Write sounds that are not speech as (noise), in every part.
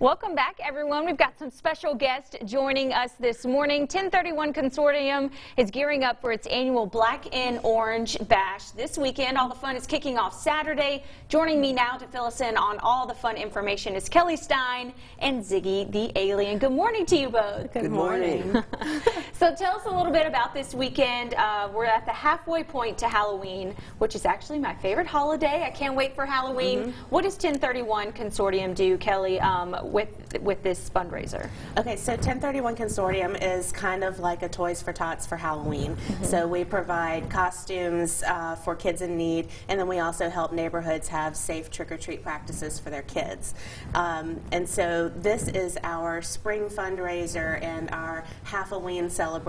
Welcome back, everyone. We've got some special guests joining us this morning. 1031 Consortium is gearing up for its annual Black and Orange Bash this weekend. All the fun is kicking off Saturday. Joining me now to fill us in on all the fun information is Kelly Stein and Ziggy the Alien. Good morning to you both. Good, Good morning. morning. (laughs) so tell us a little bit about this weekend. Uh, we're at the halfway point to Halloween, which is actually my favorite holiday. I can't wait for Halloween. Mm -hmm. What does 1031 Consortium do, Kelly? Um, with with this fundraiser? Okay, so 1031 Consortium is kind of like a Toys for Tots for Halloween. Mm -hmm. So we provide costumes uh, for kids in need, and then we also help neighborhoods have safe trick-or-treat practices for their kids. Um, and so this is our spring fundraiser and our Halloween celebration.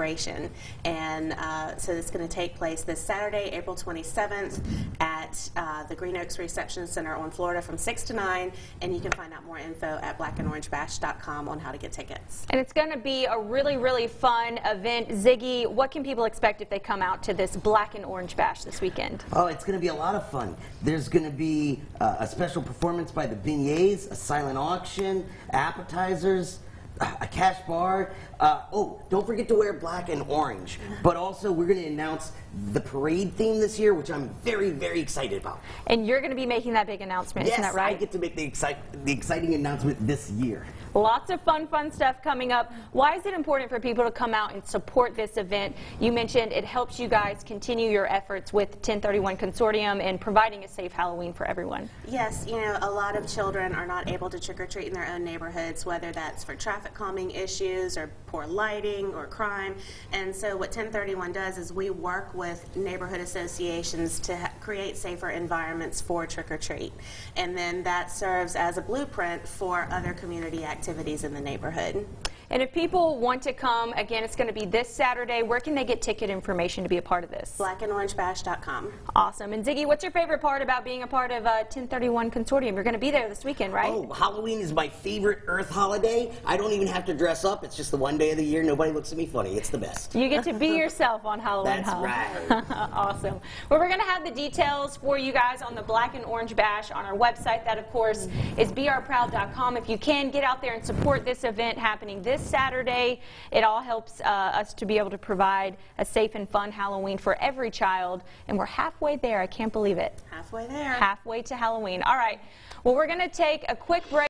And uh, so it's going to take place this Saturday, April 27th at uh, the Green Oaks Reception Center on Florida from 6 to 9, and you can find out more info at blackandorangebash.com on how to get tickets. And it's going to be a really, really fun event. Ziggy, what can people expect if they come out to this Black and Orange Bash this weekend? Oh, it's going to be a lot of fun. There's going to be uh, a special performance by the Beignets, a silent auction, appetizers, a cash bar. Uh, oh, don't forget to wear black and orange. But also, we're going to announce the parade theme this year, which I'm very, very excited about. And you're going to be making that big announcement, yes, isn't that right? I get to make the, excite the exciting announcement this year. Lots of fun, fun stuff coming up. Why is it important for people to come out and support this event? You mentioned it helps you guys continue your efforts with 1031 Consortium and providing a safe Halloween for everyone. Yes, you know, a lot of children are not able to trick or treat in their own neighborhoods, whether that's for traffic calming issues or poor lighting or crime. And so what 1031 does is we work with neighborhood associations to create safer environments for trick or treat. And then that serves as a blueprint for other community activities in the neighborhood. And if people want to come, again, it's going to be this Saturday. Where can they get ticket information to be a part of this? Blackandorangebash.com. Awesome. And Ziggy, what's your favorite part about being a part of uh, 1031 Consortium? You're going to be there this weekend, right? Oh, Halloween is my favorite Earth holiday. I don't even have to dress up. It's just the one day of the year. Nobody looks at me funny. It's the best. You get to be (laughs) yourself on Halloween. That's huh? right. (laughs) awesome. Well, we're going to have the details for you guys on the Black and Orange Bash on our website. That, of course, is brproud.com. If you can, get out there and support this event happening this Saturday. It all helps uh, us to be able to provide a safe and fun Halloween for every child. And we're halfway there. I can't believe it. Halfway there. Halfway to Halloween. All right. Well, we're going to take a quick break.